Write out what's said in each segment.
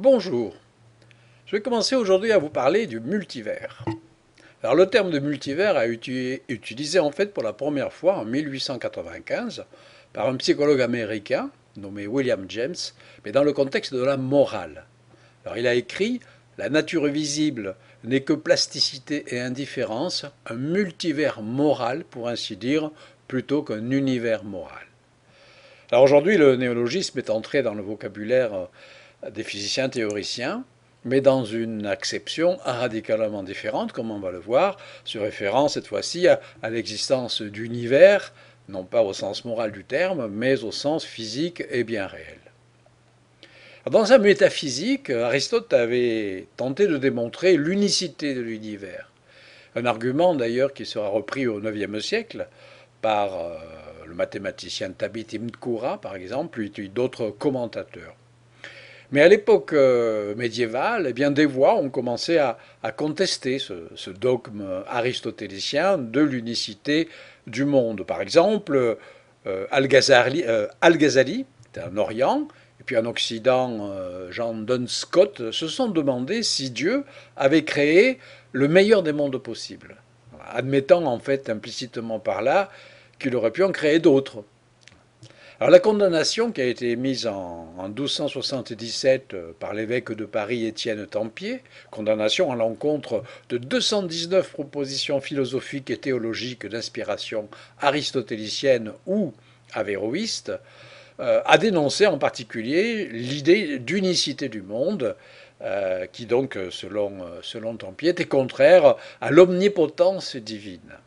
Bonjour. Je vais commencer aujourd'hui à vous parler du multivers. Alors le terme de multivers a été utilisé en fait pour la première fois en 1895 par un psychologue américain nommé William James, mais dans le contexte de la morale. Alors il a écrit La nature visible n'est que plasticité et indifférence, un multivers moral pour ainsi dire, plutôt qu'un univers moral. Alors aujourd'hui, le néologisme est entré dans le vocabulaire des physiciens théoriciens, mais dans une acception radicalement différente, comme on va le voir, se référant cette fois-ci à, l'existence d'univers, non pas au sens moral du terme, mais au sens physique et bien réel. Dans sa métaphysique, Aristote avait tenté de démontrer l'unicité de l'univers. Un argument d'ailleurs qui sera repris au IXe siècle par euh, le mathématicien Tabit Ibn par exemple, puis d'autres commentateurs. Mais à l'époque euh, médiévale, eh bien, des voix ont commencé à, contester ce, dogme aristotélicien de l'unicité du monde. Par exemple, euh, Al-Ghazali, euh, en Orient, et puis en Occident, Jean Dunscott, se sont demandé si Dieu avait créé le meilleur des mondes possibles, admettant en fait implicitement par là qu'il aurait pu en créer d'autres. La condamnation qui a été émise en, 1277 euh, par l'évêque de Paris Étienne Tempier, condamnation à l'encontre de 219 propositions philosophiques et théologiques d'inspiration aristotélicienne ou avéroïste, euh, a dénoncé en particulier l'idée d'unicité du monde, euh, qui donc, selon, selon Tempier, était contraire à l'omnipotence divine.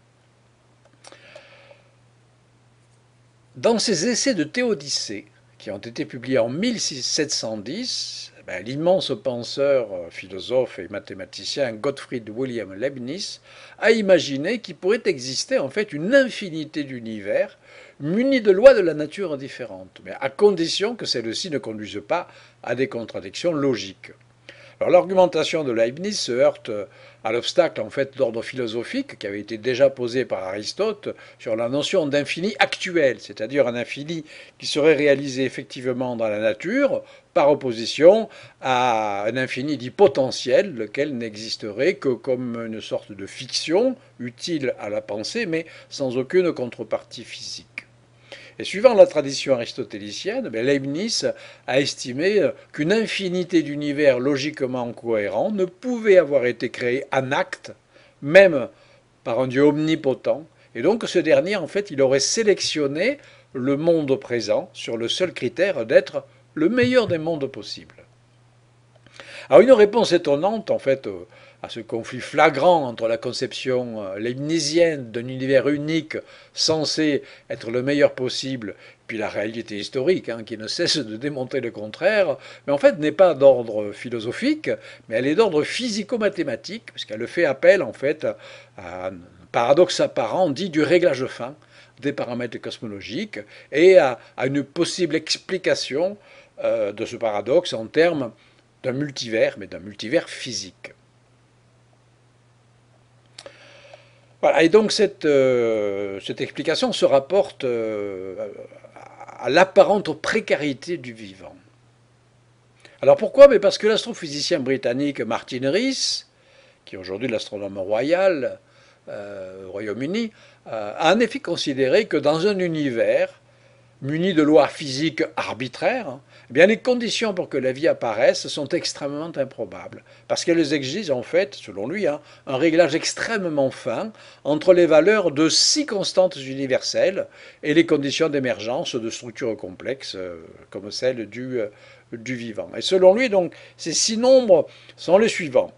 Dans ses essais de théodicée, qui ont été publiés en 1710, eh ben, l'immense penseur, euh, philosophe et mathématicien Gottfried William Leibniz a imaginé qu'il pourrait exister en fait une infinité d'univers munis de lois de la nature différentes, mais à condition que celles-ci ne conduisent pas à des contradictions logiques. Alors l'argumentation de Leibniz se heurte à l'obstacle en fait d'ordre philosophique qui avait été déjà posé par Aristote sur la notion d'infini actuel, c'est-à-dire un infini qui serait réalisé effectivement dans la nature par opposition à un infini dit potentiel, lequel n'existerait que comme une sorte de fiction utile à la pensée mais sans aucune contrepartie physique. Et suivant la tradition aristotélicienne, ben, Leibniz a estimé qu'une infinité d'univers logiquement cohérents ne pouvait avoir été créée en acte, même par un Dieu omnipotent. Et donc ce dernier, en fait, il aurait sélectionné le monde présent sur le seul critère d'être le meilleur des mondes possibles. Alors une réponse étonnante, en fait, à ce conflit flagrant entre la conception euh, leibnizienne d'un univers unique censé être le meilleur possible, puis la réalité historique, hein, qui ne cesse de démontrer le contraire, mais en fait n'est pas d'ordre philosophique, mais elle est d'ordre physico-mathématique, puisqu'elle fait appel en fait à un paradoxe apparent dit du réglage fin des paramètres cosmologiques et à, une possible explication euh, de ce paradoxe en termes d'un multivers, mais d'un multivers physique. Et donc cette, euh, cette explication se rapporte euh, à l'apparente précarité du vivant. Alors pourquoi? Mais Parce que l'astrophysicien britannique Martin Rees, qui est aujourd'hui l'astronome royal euh, au Royaume-Uni, a en effet considéré que dans un univers muni de lois physiques arbitraires, hein, eh bien les conditions pour que la vie apparaisse sont extrêmement improbables, parce qu'elles exigent en fait, selon lui, hein, un réglage extrêmement fin entre les valeurs de six constantes universelles et les conditions d'émergence de structures complexes euh, comme celles du, euh, du vivant. Et selon lui, donc, ces six nombres sont les suivants.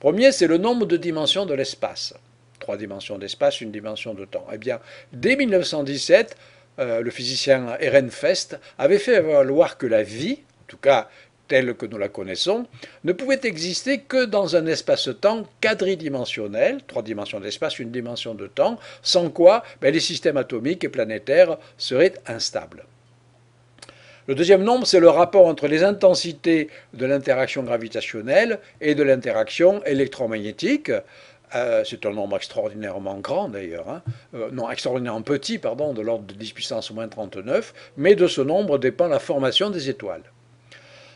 Premier, c'est le nombre de dimensions de l'espace. Trois dimensions d'espace, une dimension de temps. Eh bien, dès 1917, euh, le physicien Ehrenfest, avait fait valoir que la vie, en tout cas telle que nous la connaissons, ne pouvait exister que dans un espace-temps quadridimensionnel, trois dimensions d'espace, une dimension de temps, sans quoi ben, les systèmes atomiques et planétaires seraient instables. Le deuxième nombre, c'est le rapport entre les intensités de l'interaction gravitationnelle et de l'interaction électromagnétique. Euh, c'est un nombre extraordinairement grand d'ailleurs, hein. euh, non extraordinairement petit, pardon, de l'ordre de 10 puissance moins 39, mais de ce nombre dépend la formation des étoiles.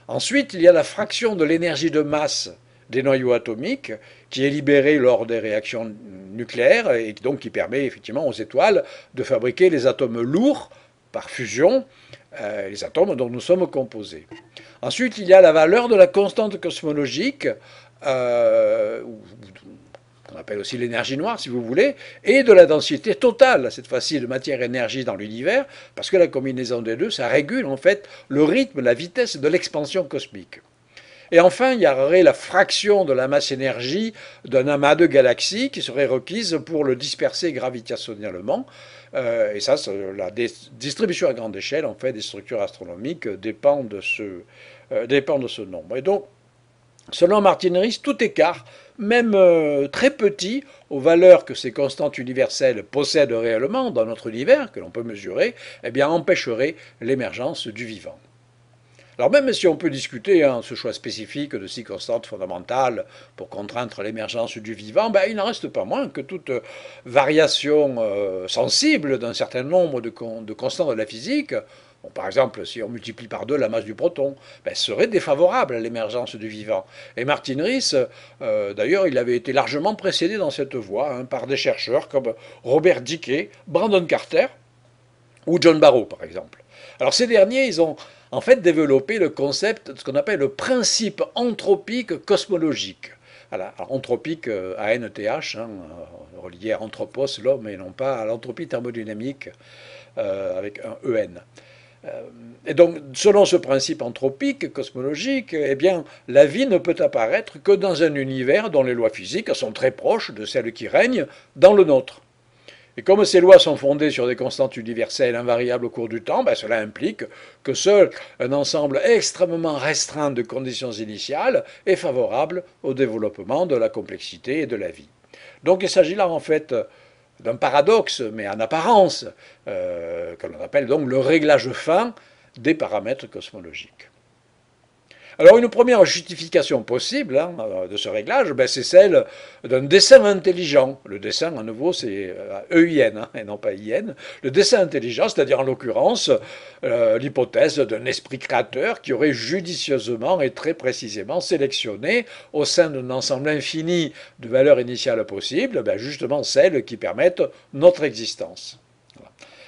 Ensuite, il y a la fraction de l'énergie de masse des noyaux atomiques qui est libérée lors des réactions nucléaires et donc qui permet effectivement aux étoiles de fabriquer les atomes lourds par fusion, euh, les atomes dont nous sommes composés. Ensuite, il y a la valeur de la constante cosmologique, qu'on appelle aussi l'énergie noire si vous voulez, et de la densité totale, cette fois-ci de matière-énergie dans l'univers, parce que la combinaison des deux, ça régule en fait le rythme, la vitesse de l'expansion cosmique. Et enfin, il y aurait la fraction de la masse-énergie d'un amas de galaxies qui serait requise pour le disperser gravitationnellement. Euh, et ça, la distribution à grande échelle, en fait, des structures astronomiques dépend de ce, euh, dépend de ce nombre. Et donc, selon Martin Rees, tout écart, même euh, très petit, aux valeurs que ces constantes universelles possèdent réellement dans notre univers, que l'on peut mesurer, eh empêcherait l'émergence du vivant. Alors même si on peut discuter hein, ce choix spécifique de six constantes fondamentales pour contraindre l'émergence du vivant, ben, il n'en reste pas moins que toute variation euh, sensible d'un certain nombre de, constantes de la physique, par exemple, si on multiplie par deux la masse du proton, ben, serait défavorable à l'émergence du vivant. Et Martin Rees, euh, d'ailleurs, il avait été largement précédé dans cette voie hein, par des chercheurs comme Robert Dickey, Brandon Carter ou John Barrow, par exemple. Alors ces derniers, ils ont en fait développer le concept de ce qu'on appelle le principe anthropique cosmologique. Alors, anthropique, euh, A-N-T-H, hein, euh, relié à anthropos, l'homme, et non pas à l'entropie thermodynamique euh, avec un EN. Et donc, selon ce principe anthropique, cosmologique, eh bien, la vie ne peut apparaître que dans un univers dont les lois physiques sont très proches de celles qui règnent dans le nôtre. Et comme ces lois sont fondées sur des constantes universelles invariables au cours du temps, ben cela implique que seul un ensemble extrêmement restreint de conditions initiales est favorable au développement de la complexité et de la vie. Donc il s'agit là en fait d'un paradoxe, mais en apparence, euh, que l'on appelle donc le réglage fin des paramètres cosmologiques. Alors une première justification possible hein, de ce réglage, ben, c'est celle d'un dessin intelligent. Le dessin, à nouveau, c'est EIN, hein, et non pas IN. Le dessin intelligent, c'est-à-dire en l'occurrence euh, l'hypothèse d'un esprit créateur qui aurait judicieusement et très précisément sélectionné au sein d'un ensemble infini de valeurs initiales possibles, ben, justement celles qui permettent notre existence.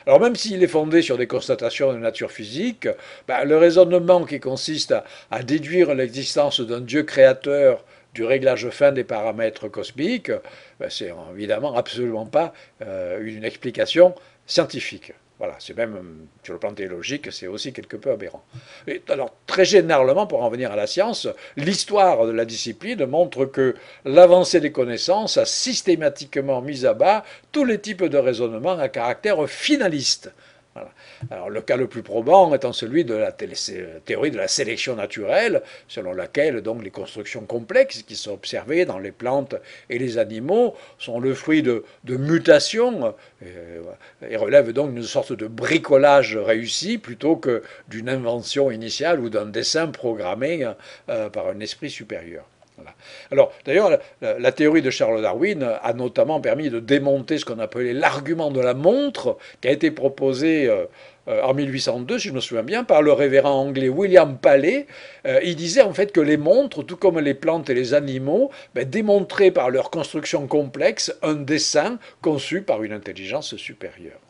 Alors même s'il est fondé sur des constatations de nature physique, ben, le raisonnement qui consiste à, déduire l'existence d'un Dieu créateur du réglage fin des paramètres cosmiques, ben, c'est évidemment absolument pas euh, une explication scientifique. Voilà, c'est même, sur le plan théologique, c'est aussi quelque peu aberrant. Et alors, très généralement, pour en venir à la science, l'histoire de la discipline montre que l'avancée des connaissances a systématiquement mis à bas tous les types de raisonnements à caractère finaliste. Alors, le cas le plus probant étant celui de la théorie de la sélection naturelle, selon laquelle donc les constructions complexes qui sont observées dans les plantes et les animaux sont le fruit de, mutations euh, et, relèvent donc d'une sorte de bricolage réussi plutôt que d'une invention initiale ou d'un dessin programmé euh, par un esprit supérieur. Alors, d'ailleurs, la, théorie de Charles Darwin a notamment permis de démonter ce qu'on appelait l'argument de la montre, qui a été proposé euh, euh, en 1802, si je me souviens bien, par le révérend anglais William Paley. Euh, il disait en fait que les montres, tout comme les plantes et les animaux, ben, démontraient par leur construction complexe un dessin conçu par une intelligence supérieure.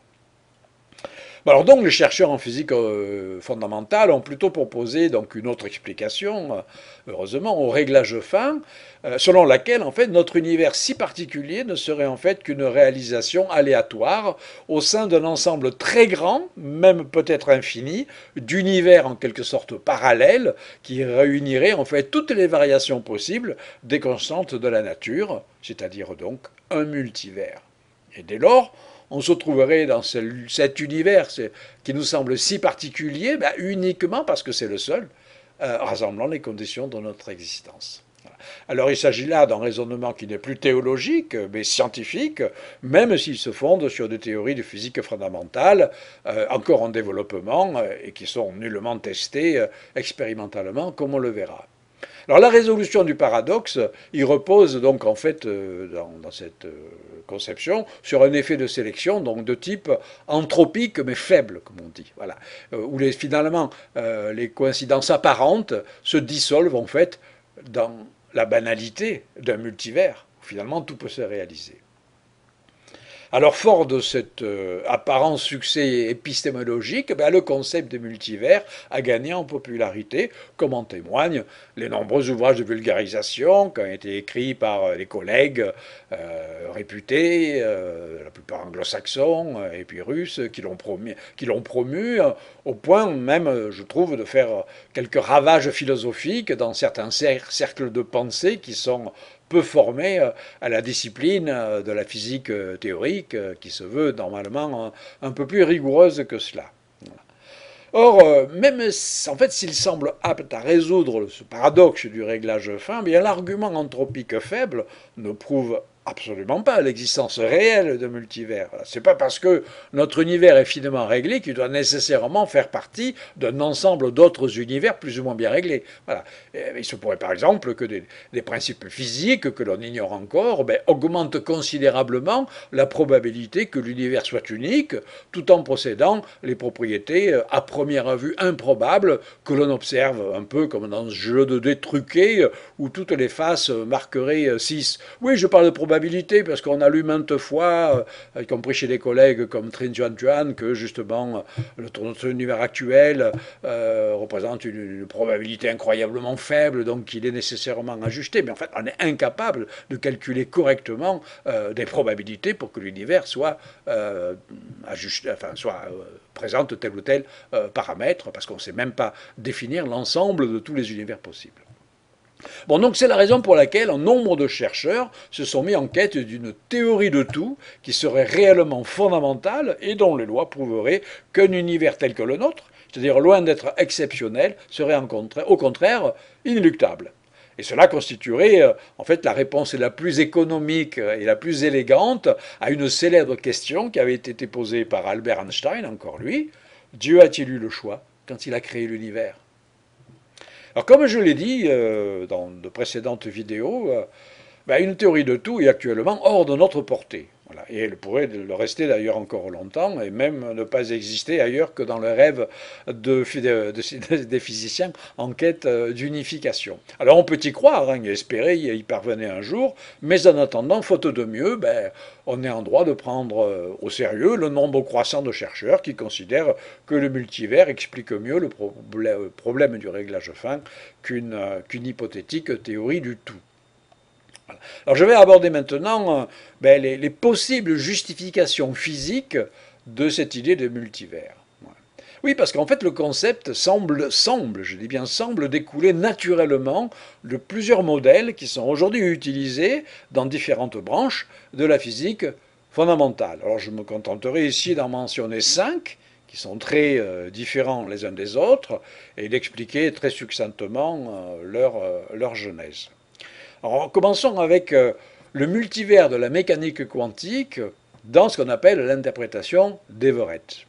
Alors donc les chercheurs en physique euh, fondamentale ont plutôt proposé une autre explication, euh, heureusement, au réglage fin, euh, selon laquelle en fait notre univers si particulier ne serait en fait qu'une réalisation aléatoire au sein d'un ensemble très grand, même peut-être infini, d'univers en quelque sorte parallèles qui réunirait en fait toutes les variations possibles des constantes de la nature, c'est-à-dire donc un multivers. Et dès lors, on se trouverait dans cet univers qui nous semble si particulier, ben, uniquement parce que c'est le seul, euh, rassemblant les conditions de notre existence. Alors il s'agit là d'un raisonnement qui n'est plus théologique, mais scientifique, même s'il se fonde sur des théories de physique fondamentale, euh, encore en développement, euh, et qui sont nullement testées expérimentalement, comme on le verra. Alors la résolution du paradoxe, il repose donc en fait dans, cette conception sur un effet de sélection donc de type anthropique mais faible comme on dit, voilà, euh, où finalement les coïncidences apparentes se dissolvent en fait dans la banalité d'un multivers où finalement tout peut se réaliser. Alors fort de cet euh, apparent succès épistémologique, ben, le concept de multivers a gagné en popularité, comme en témoignent les nombreux ouvrages de vulgarisation qui ont été écrits par les collègues euh, réputés, euh, la plupart anglo-saxons et puis russes, qui l'ont promu, promu au point même, je trouve, de faire quelques ravages philosophiques dans certains cercles de pensée qui sont peu formé euh, à la discipline euh, de la physique euh, théorique, qui se veut normalement un peu plus rigoureuse que cela. Or, même en fait, s'il semble apte à résoudre ce paradoxe du réglage fin, bien l'argument anthropique faible ne prouve Absolument pas l'existence réelle de multivers. C'est pas parce que notre univers est finement réglé qu'il doit nécessairement faire partie d'un ensemble d'autres univers plus ou moins bien réglés. Voilà. il se pourrait par exemple que des, principes physiques que l'on ignore encore ben, augmentent considérablement la probabilité que l'univers soit unique, tout en possédant les propriétés euh, à première vue improbables que l'on observe un peu comme dans ce jeu de dés truqué euh, où toutes les faces marqueraient 6. Oui, je parle de probabilité parce qu'on a lu maintes fois, euh, y compris chez des collègues comme Trin Juan que justement le notre univers actuel euh, représente une, probabilité incroyablement faible, donc qu'il est nécessairement ajusté. Mais en fait, on est incapable de calculer correctement euh, des probabilités pour que l'univers soit ajusté, soit présente tel ou tel paramètre, parce qu'on ne sait même pas définir l'ensemble de tous les univers possibles. Bon, donc c'est la raison pour laquelle un nombre de chercheurs se sont mis en quête d'une théorie de tout qui serait réellement fondamentale et dont les lois prouveraient qu'un univers tel que le nôtre, c'est-à-dire loin d'être exceptionnel, serait au contraire inéluctable. Et cela constituerait euh, en fait la réponse la plus économique et la plus élégante à une célèbre question qui avait été posée par Albert Einstein, encore lui. Dieu a-t-il eu le choix quand il a créé l'univers? Alors comme je l'ai dit euh, dans de précédentes vidéos, euh, ben, une théorie de tout est actuellement hors de notre portée. Et elle pourrait le rester d'ailleurs encore longtemps et même ne pas exister ailleurs que dans le rêve de, des physiciens en quête euh, d'unification. Alors on peut y croire hein, espérer y parvenir un jour, mais en attendant, faute de mieux, ben, on est en droit de prendre euh, au sérieux le nombre croissant de chercheurs qui considèrent que le multivers explique mieux le problème du réglage fin qu'une euh, hypothétique théorie du tout. Alors je vais aborder maintenant euh, ben, les, possibles justifications physiques de cette idée de multivers. Oui, parce qu'en fait le concept semble, semble, je dis bien semble, découler naturellement de plusieurs modèles qui sont aujourd'hui utilisés dans différentes branches de la physique fondamentale. Alors je me contenterai ici d'en mentionner cinq qui sont très euh, différents les uns des autres et d'expliquer très succinctement euh, leur, leur genèse. Commençons avec euh, le multivers de la mécanique quantique dans ce qu'on appelle l'interprétation d'Everett.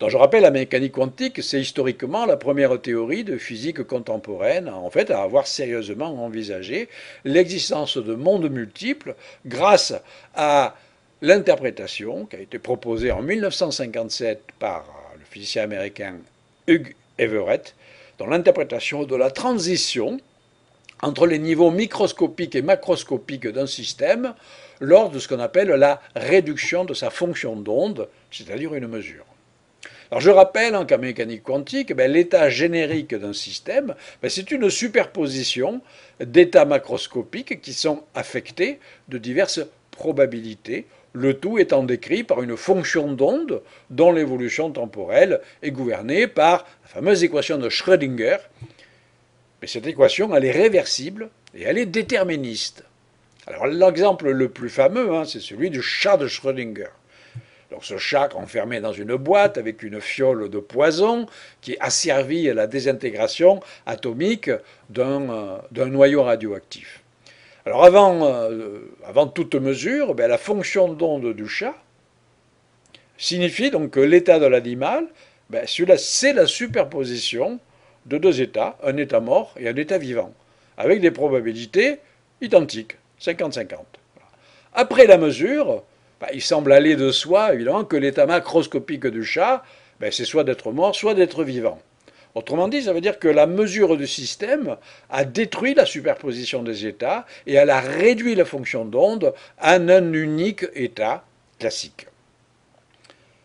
Donc, je rappelle, la mécanique quantique, c'est historiquement la première théorie de physique contemporaine, en fait, à avoir sérieusement envisagé l'existence de mondes multiples grâce à l'interprétation qui a été proposée en 1957 par le physicien américain Hugh Everett, dans l'interprétation de la transition entre les niveaux microscopiques et macroscopiques d'un système lors de ce qu'on appelle la réduction de sa fonction d'onde, c'est-à-dire une mesure. Alors je rappelle en qu'en mécanique quantique, ben, l'état générique d'un système, ben, c'est une superposition d'états macroscopiques qui sont affectés de diverses probabilités, le tout étant décrit par une fonction d'onde dont l'évolution temporelle est gouvernée par la fameuse équation de Schrödinger, mais cette équation, elle est réversible et elle est déterministe. Alors l'exemple le plus fameux, hein, c'est celui du chat de Schrödinger. Donc ce chat enfermé dans une boîte avec une fiole de poison qui asservit à la désintégration atomique d'un euh, noyau radioactif. Alors avant, euh, toute mesure, ben, la fonction d'onde du chat signifie donc que l'état de l'animal, ben, c'est la superposition de deux états, un état mort et un état vivant, avec des probabilités identiques, 50-50. Après la mesure, bah, il semble aller de soi, évidemment, que l'état macroscopique du chat, ben, c'est soit d'être mort, soit d'être vivant. Autrement dit, ça veut dire que la mesure du système a détruit la superposition des états et elle a réduit la fonction d'onde à un unique état classique.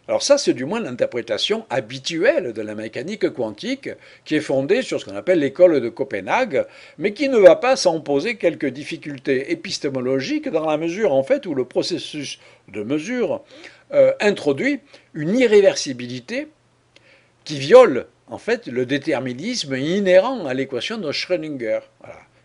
Alors ça, c'est du moins l'interprétation habituelle de la mécanique quantique qui est fondée sur ce qu'on appelle l'école de Copenhague, mais qui ne va pas sans poser quelques difficultés épistémologiques dans la mesure en fait où le processus de mesure euh, introduit une irréversibilité qui viole en fait le déterminisme inhérent à l'équation de Schrödinger.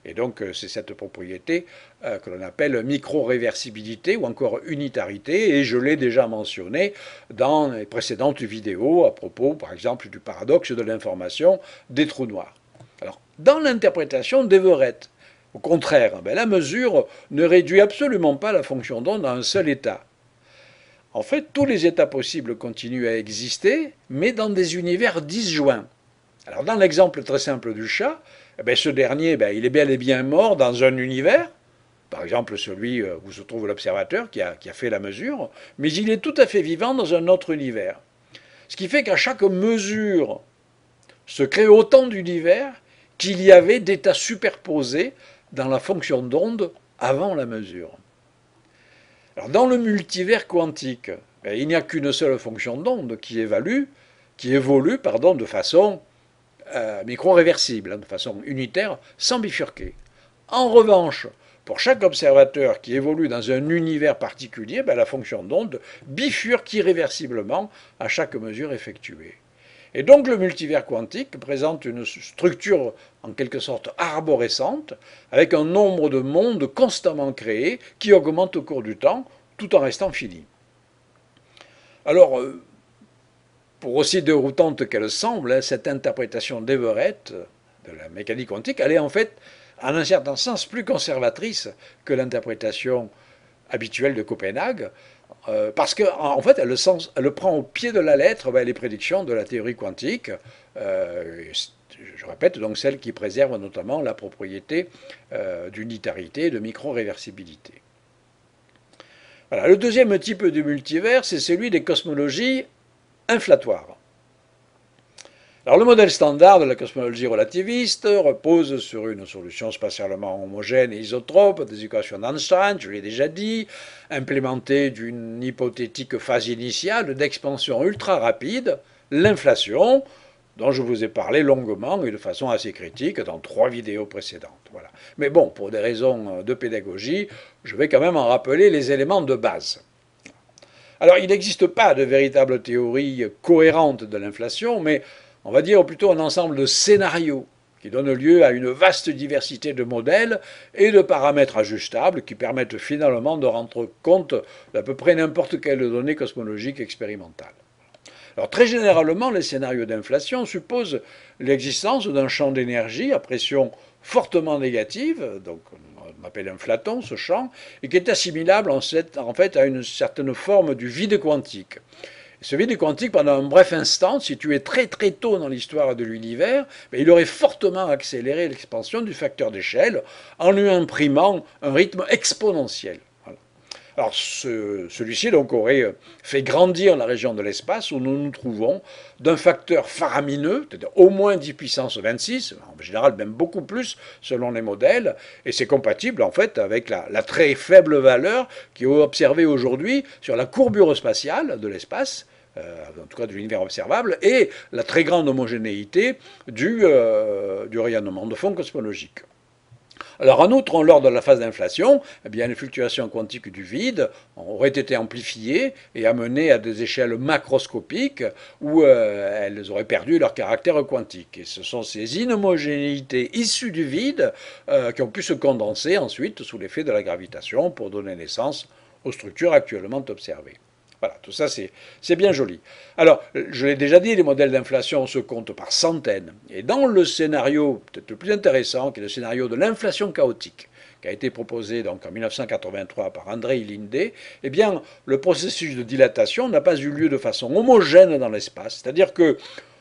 Et donc euh, c'est cette propriété euh, que l'on appelle micro-réversibilité ou encore unitarité, et je l'ai déjà mentionné dans les précédentes vidéos à propos, par exemple, du paradoxe de l'information des trous noirs. Alors, dans l'interprétation d'Everett, au contraire, ben, la mesure ne réduit absolument pas la fonction d'onde à un seul état. En fait, tous les états possibles continuent à exister, mais dans des univers disjoints. Alors, dans l'exemple très simple du chat, eh ben, ce dernier, ben, il est bel et bien mort dans un univers, par exemple celui euh, où se trouve l'observateur qui a, fait la mesure, mais il est tout à fait vivant dans un autre univers. Ce qui fait qu'à chaque mesure se crée autant d'univers qu'il y avait d'états superposés dans la fonction d'onde avant la mesure. Dans le multivers quantique, ben, il n'y a qu'une seule fonction d'onde qui évalue, qui évolue pardon, de façon euh, micro-réversible, hein, de façon unitaire, sans bifurquer. En revanche, pour chaque observateur qui évolue dans un univers particulier, ben, la fonction d'onde bifurque irréversiblement à chaque mesure effectuée. Et donc le multivers quantique présente une structure en quelque sorte arborescente, avec un nombre de mondes constamment créés qui augmente au cours du temps, tout en restant fini. Alors, euh, pour aussi déroutante qu'elle semble, hein, cette interprétation d'Everett de la mécanique quantique, elle est en fait, en un certain sens, plus conservatrice que l'interprétation habituelle de Copenhague, euh, parce qu'en en fait, elle, le prend au pied de la lettre ben, les prédictions de la théorie quantique, euh, je répète, donc celles qui préservent notamment la propriété euh, d'unitarité et de micro-réversibilité. Voilà. Le deuxième type de multivers, c'est celui des cosmologies inflatoire. Alors le modèle standard de la cosmologie relativiste repose sur une solution spatialement homogène et isotrope des équations d'Einstein, je l'ai déjà dit, implémentée d'une hypothétique phase initiale d'expansion ultra rapide, l'inflation, dont je vous ai parlé longuement et de façon assez critique dans trois vidéos précédentes. Voilà. Mais bon, pour des raisons de pédagogie, je vais quand même en rappeler les éléments de base. Alors, il n'existe pas de véritable théorie cohérente de l'inflation, mais on va dire plutôt un ensemble de scénarios qui donnent lieu à une vaste diversité de modèles et de paramètres ajustables qui permettent finalement de rendre compte d'à peu près n'importe quelle donnée cosmologique expérimentale. Très généralement, les scénarios d'inflation supposent l'existence d'un champ d'énergie à pression fortement négative, donc on appelle un flaton ce champ, et qui est assimilable en, fait à une certaine forme du vide quantique. Ce vide quantique, pendant un bref instant, situé très très tôt dans l'histoire de l'univers, il aurait fortement accéléré l'expansion du facteur d'échelle en lui imprimant un rythme exponentiel. Alors celui-ci donc aurait euh, fait grandir la région de l'espace où nous nous trouvons d'un facteur faramineux, c'est-à-dire au moins 10 puissance 26, en général même beaucoup plus selon les modèles, et c'est compatible en fait avec la, très faible valeur qui est observée aujourd'hui sur la courbure spatiale de l'espace, euh, en tout cas de l'univers observable, et la très grande homogénéité du, euh, du rayonnement de fond cosmologique. Alors en outre, lors de la phase d'inflation, eh bien, les fluctuations quantiques du vide auraient été amplifiées et amenées à des échelles macroscopiques où euh, elles auraient perdu leur caractère quantique. Et ce sont ces inhomogénéités issues du vide euh, qui ont pu se condenser ensuite sous l'effet de la gravitation pour donner naissance aux structures actuellement observées. Voilà, tout ça c'est bien joli. Alors, je l'ai déjà dit, les modèles d'inflation se comptent par centaines. Et dans le scénario peut-être le plus intéressant, qui est le scénario de l'inflation chaotique, qui a été proposé donc en 1983 par André Linde, eh bien, le processus de dilatation n'a pas eu lieu de façon homogène dans l'espace. C'est-à-dire que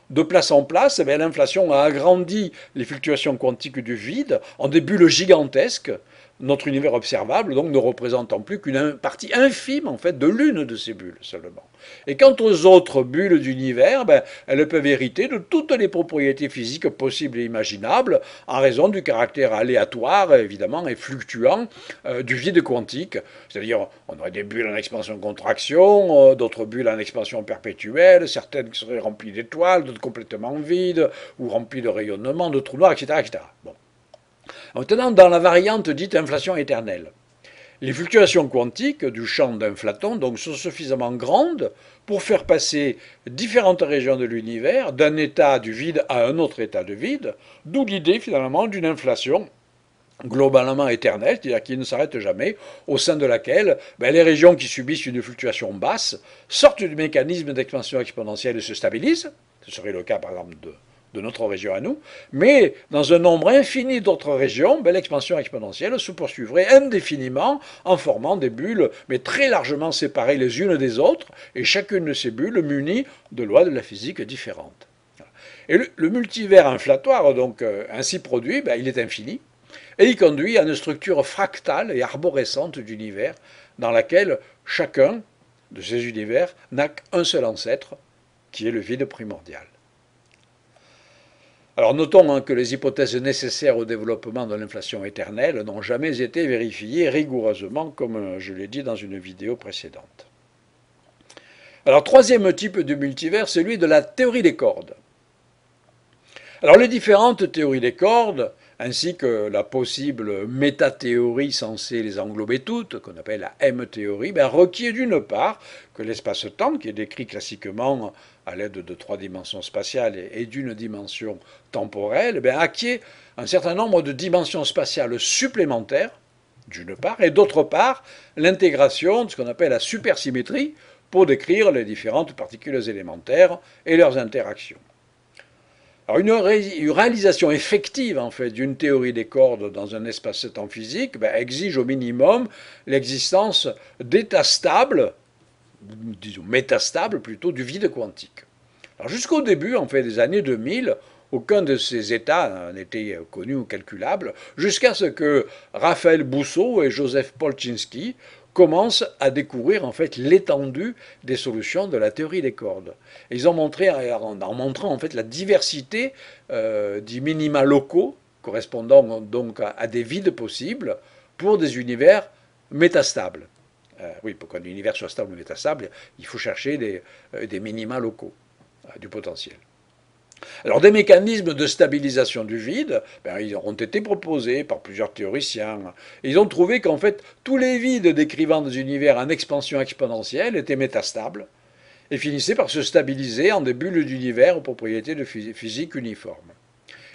de place en place, eh l'inflation a agrandi les fluctuations quantiques du vide en des bulles gigantesques notre univers observable donc ne représentant plus qu'une partie infime en fait de l'une de ces bulles seulement. Et quant aux autres bulles d'univers, ben, elles peuvent hériter de toutes les propriétés physiques possibles et imaginables en raison du caractère aléatoire évidemment et fluctuant euh, du vide quantique. C'est-à-dire on aurait des bulles en expansion-contraction, euh, d'autres bulles en expansion perpétuelle, certaines qui seraient remplies d'étoiles, d'autres complètement vides ou remplies de rayonnement, de trous noirs, etc. etc. Bon. Maintenant, dans la variante dite inflation éternelle, les fluctuations quantiques du champ d'inflaton donc, sont suffisamment grandes pour faire passer différentes régions de l'univers d'un état du vide à un autre état de vide, d'où l'idée finalement d'une inflation globalement éternelle, c'est-à-dire qui ne s'arrête jamais, au sein de laquelle ben, les régions qui subissent une fluctuation basse sortent du mécanisme d'expansion exponentielle et se stabilisent. Ce serait le cas par exemple de de notre région à nous, mais dans un nombre infini d'autres régions, ben, l'expansion exponentielle se poursuivrait indéfiniment en formant des bulles, mais très largement séparées les unes des autres, et chacune de ces bulles munie de lois de la physique différentes. Et le, multivers inflatoire, donc euh, ainsi produit, ben, il est infini, et il conduit à une structure fractale et arborescente d'univers, dans laquelle chacun de ces univers n'a qu'un seul ancêtre, qui est le vide primordial. Alors notons hein, que les hypothèses nécessaires au développement de l'inflation éternelle n'ont jamais été vérifiées rigoureusement, comme euh, je l'ai dit dans une vidéo précédente. Alors troisième type de multivers, celui de la théorie des cordes. Alors les différentes théories des cordes ainsi que la possible métathéorie censée les englober toutes, qu'on appelle la M-théorie, ben, requiert d'une part que l'espace-temps, qui est décrit classiquement à l'aide de trois dimensions spatiales et d'une dimension temporelle, ben, acquiert un certain nombre de dimensions spatiales supplémentaires, d'une part, et d'autre part, l'intégration de ce qu'on appelle la supersymétrie pour décrire les différentes particules élémentaires et leurs interactions. Alors une, réalisation effective en fait d'une théorie des cordes dans un espace-temps physique ben, exige au minimum l'existence d'états stables, disons métastables plutôt, du vide quantique. Jusqu'au début en fait des années 2000, aucun de ces états n'était connu ou calculable, jusqu'à ce que Raphaël Bousseau et Joseph Polchinski commencent à découvrir en fait l'étendue des solutions de la théorie des cordes. ils ont montré, en montrant en fait la diversité euh, des minima locaux correspondant donc à, des vides possibles pour des univers métastables. Euh, oui, pour qu'un univers soit stable ou métastable, il faut chercher des, euh, des minima locaux du potentiel. Alors des mécanismes de stabilisation du vide, ben, ils ont été proposés par plusieurs théoriciens. Ils ont trouvé qu'en fait tous les vides décrivant des univers en expansion exponentielle étaient métastables et finissaient par se stabiliser en des bulles d'univers aux propriétés de physique uniformes.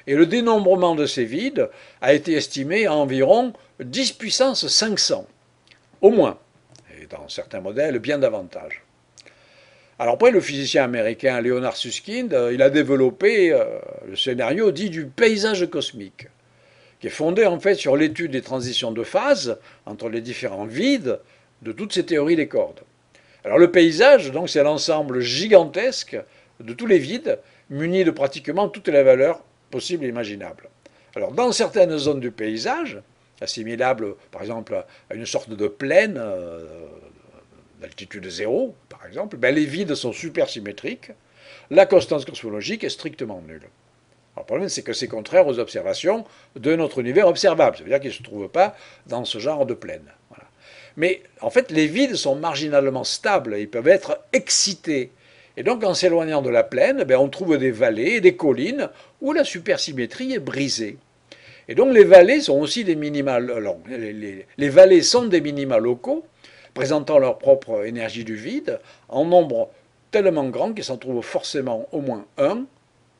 Et le dénombrement de ces vides a été estimé à environ 10 puissance 500, au moins, et dans certains modèles bien davantage. Alors après, le physicien américain Leonard Susskind, euh, il a développé euh, le scénario dit du paysage cosmique, qui est fondé en fait sur l'étude des transitions de phase entre les différents vides de toutes ces théories des cordes. Alors le paysage, donc, c'est l'ensemble gigantesque de tous les vides, munis de pratiquement toutes les valeurs possibles et imaginables. Alors dans certaines zones du paysage, assimilables par exemple à une sorte de plaine, euh, d'altitude zéro, par exemple, ben les vides sont supersymétriques, la constance cosmologique est strictement nulle. le problème, c'est que c'est contraire aux observations de notre univers observable. Ça veut dire qu'il ne se trouve pas dans ce genre de plaine. Mais en fait, les vides sont marginalement stables, ils peuvent être excités. Et donc, en s'éloignant de la plaine, ben, on trouve des vallées et des collines où la supersymétrie est brisée. Et donc, les vallées sont aussi des minima. Les, les vallées sont des minima locaux, présentant leur propre énergie du vide, en nombre tellement grand qu'il s'en trouve forcément au moins un,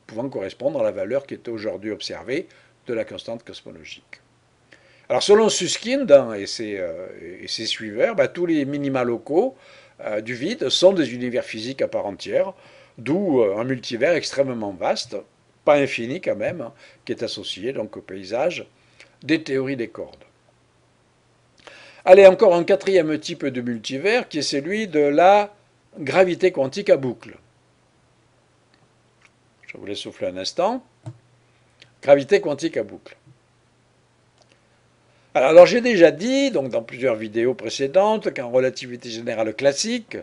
pouvant correspondre à la valeur qui est aujourd'hui observée de la constante cosmologique. Alors selon Susskind hein, et, ses, euh, et, ses, suiveurs, bah, tous les minima locaux euh, du vide sont des univers physiques à part entière, d'où euh, un multivers extrêmement vaste, pas infini quand même, hein, qui est associé donc au paysage des théories des cordes. Allez, encore un quatrième type de multivers qui est celui de la gravité quantique à boucle. Je vous laisse souffler un instant. Gravité quantique à boucle. Alors, j'ai déjà dit, donc dans plusieurs vidéos précédentes, qu'en relativité générale classique,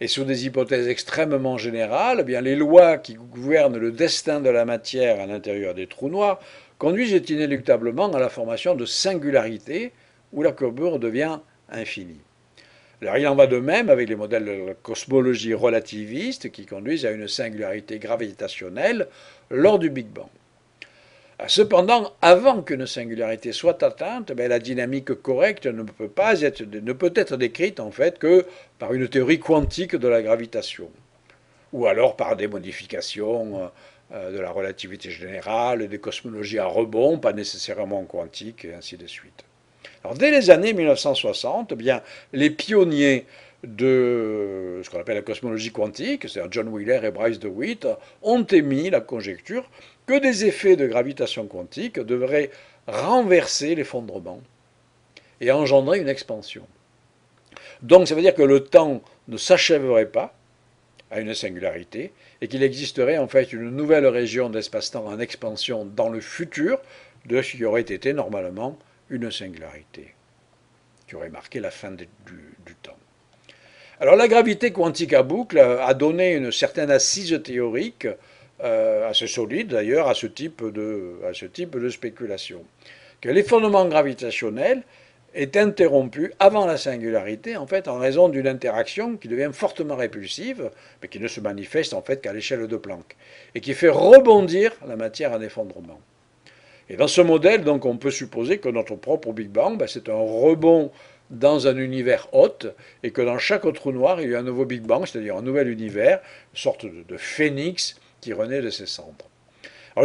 et sous des hypothèses extrêmement générales, eh bien, les lois qui gouvernent le destin de la matière à l'intérieur des trous noirs conduisent inéluctablement à la formation de singularités où la courbure devient infinie. Il en va de même avec les modèles de cosmologie relativiste qui conduisent à une singularité gravitationnelle lors du Big Bang. Cependant, avant qu'une singularité soit atteinte, ben, la dynamique correcte ne peut, pas être, décrite en fait que par une théorie quantique de la gravitation, ou alors par des modifications euh, de la relativité générale, des cosmologies à rebond, pas nécessairement quantiques, et ainsi de suite. Dès les années 1960, eh bien, les pionniers de ce qu'on appelle la cosmologie quantique, c'est-à-dire John Wheeler et Bryce DeWitt, ont émis la conjecture que des effets de gravitation quantique devraient renverser l'effondrement et engendrer une expansion. Donc ça veut dire que le temps ne s'achèverait pas à une singularité et qu'il existerait en fait une nouvelle région d'espace-temps en expansion dans le futur de ce qui aurait été normalement une singularité, qui aurait marqué la fin du, temps. Alors la gravité quantique à boucle a donné une certaine assise théorique euh, assez solide d'ailleurs à ce type de, à ce type de spéculation. Que l'effondrement gravitationnel est interrompu avant la singularité, en fait, en raison d'une interaction qui devient fortement répulsive, mais qui ne se manifeste en fait qu'à l'échelle de Planck, et qui fait rebondir la matière en effondrement. Et dans ce modèle, donc, on peut supposer que notre propre Big Bang, ben, c'est un rebond dans un univers hôte, et que dans chaque trou noir, il y a un nouveau Big Bang, c'est-à-dire un nouvel univers, une sorte de phénix qui renaît de ses cendres.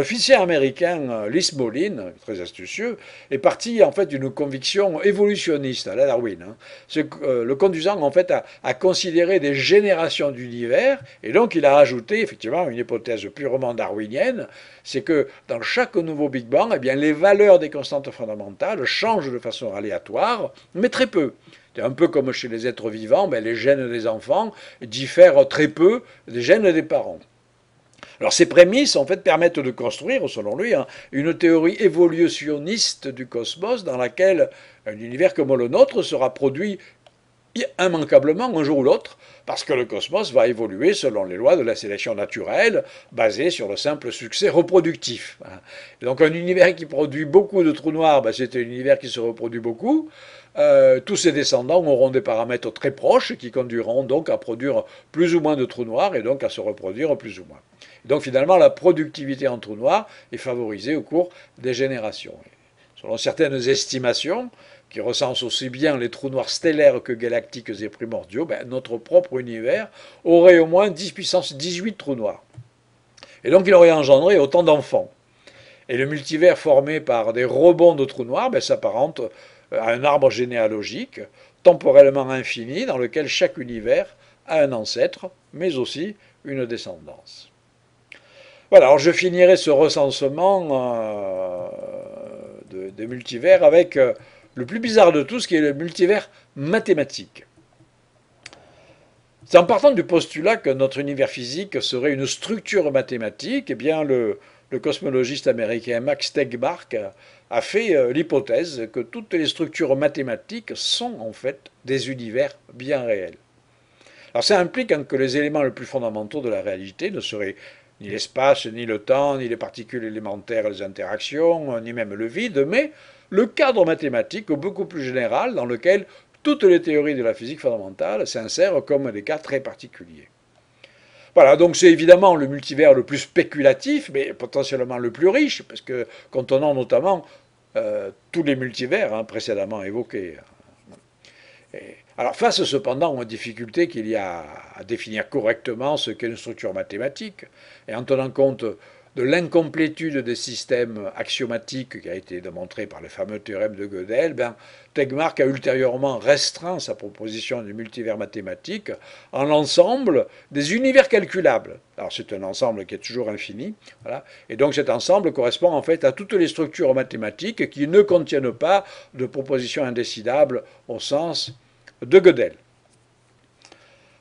Physicien américain euh, Lis Moline, très astucieux, est parti en fait d'une conviction évolutionniste à la Darwin, hein, euh, le conduisant en fait à, considérer des générations d'univers, et donc il a ajouté effectivement une hypothèse purement darwinienne, c'est que dans chaque nouveau Big Bang, eh bien, les valeurs des constantes fondamentales changent de façon aléatoire, mais très peu. C'est un peu comme chez les êtres vivants, ben, les gènes des enfants diffèrent très peu des gènes des parents. Alors ces prémices, en fait, permettent de construire, selon lui, hein, une théorie évolutionniste du cosmos dans laquelle un univers comme le nôtre sera produit immanquablement un jour ou l'autre, parce que le cosmos va évoluer selon les lois de la sélection naturelle, basées sur le simple succès reproductif. Hein. donc un univers qui produit beaucoup de trous noirs, ben, c'est un univers qui se reproduit beaucoup. Euh, tous ses descendants auront des paramètres très proches qui conduiront donc à produire plus ou moins de trous noirs et donc à se reproduire plus ou moins. Donc finalement, la productivité en trous noirs est favorisée au cours des générations. Selon certaines estimations, qui recensent aussi bien les trous noirs stellaires que galactiques et primordiaux, ben, notre propre univers aurait au moins 10 puissance 18 trous noirs. Et donc il aurait engendré autant d'enfants. Et le multivers formé par des rebonds de trous noirs ben, s'apparente un arbre généalogique temporellement infini dans lequel chaque univers a un ancêtre, mais aussi une descendance. Voilà, alors je finirai ce recensement euh, des multivers avec euh, le plus bizarre de tout, ce qui est le multivers mathématique. C'est en partant du postulat que notre univers physique serait une structure mathématique, eh bien le, cosmologiste américain Max Tegmark a fait euh, l'hypothèse que toutes les structures mathématiques sont en fait des univers bien réels. Alors ça implique hein, que les éléments les plus fondamentaux de la réalité ne seraient ni l'espace, ni le temps, ni les particules élémentaires, les interactions, ni même le vide, mais le cadre mathématique beaucoup plus général dans lequel toutes les théories de la physique fondamentale s'insèrent comme des cas très particuliers. Voilà, donc c'est évidemment le multivers le plus spéculatif, mais potentiellement le plus riche, parce que contenant notamment euh, tous les multivers hein, précédemment évoqués. Alors face cependant aux difficultés qu'il y a à définir correctement ce qu'est une structure mathématique, et en tenant compte de l'incomplétude des systèmes axiomatiques qui a été démontré par le fameux théorème de Gödel, ben, Tegmark a ultérieurement restreint sa proposition du multivers mathématique en l'ensemble des univers calculables. Alors c'est un ensemble qui est toujours infini, et donc cet ensemble correspond en fait à toutes les structures mathématiques qui ne contiennent pas de propositions indécidables au sens de Gödel.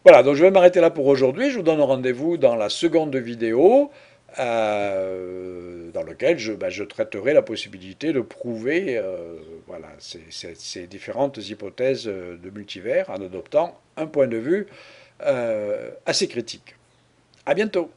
Voilà, donc je vais m'arrêter là pour aujourd'hui. Je vous donne rendez-vous dans la seconde vidéo dans lequel je, ben, je, traiterai la possibilité de prouver voilà, ces, ces, différentes hypothèses de multivers en adoptant un point de vue assez critique. À bientôt